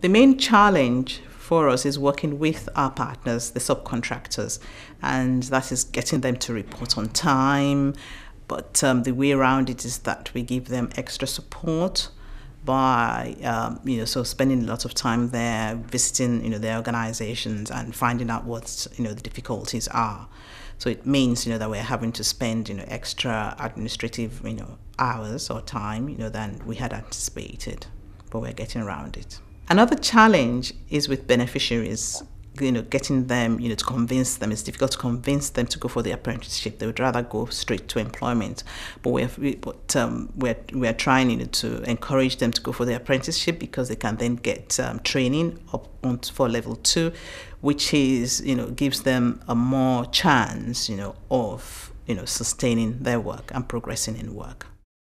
The main challenge for us is working with our partners, the subcontractors, and that is getting them to report on time. But um, the way around it is that we give them extra support by um, you know so spending a lot of time there visiting you know their organizations and finding out what you know the difficulties are so it means you know that we're having to spend you know extra administrative you know hours or time you know than we had anticipated but we're getting around it another challenge is with beneficiaries you know, getting them, you know, to convince them. It's difficult to convince them to go for the apprenticeship. They would rather go straight to employment. But we're, but um, we're, we're trying, you know, to encourage them to go for the apprenticeship because they can then get um, training up on for level two, which is, you know, gives them a more chance, you know, of, you know, sustaining their work and progressing in work.